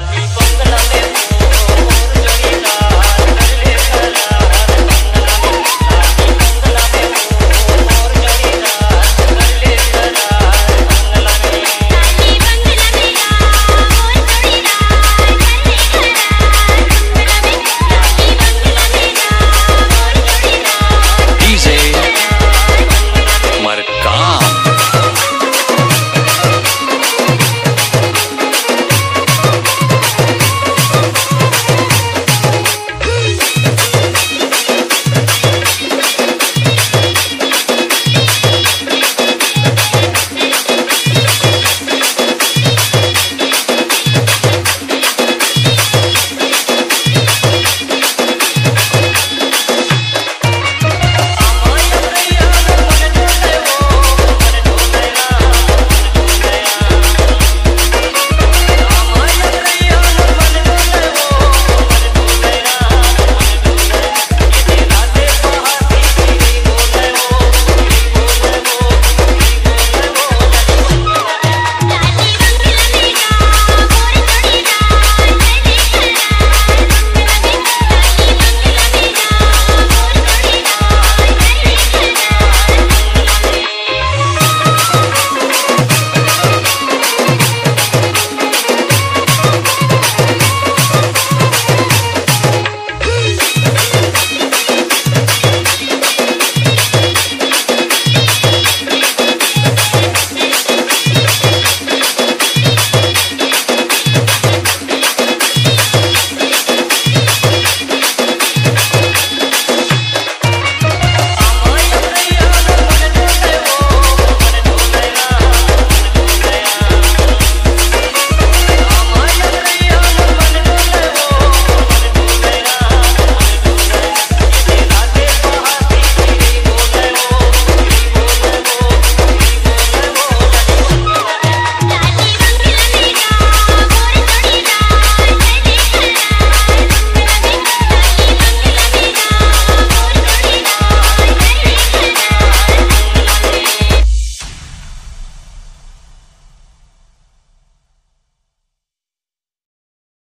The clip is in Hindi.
जानी बंगला में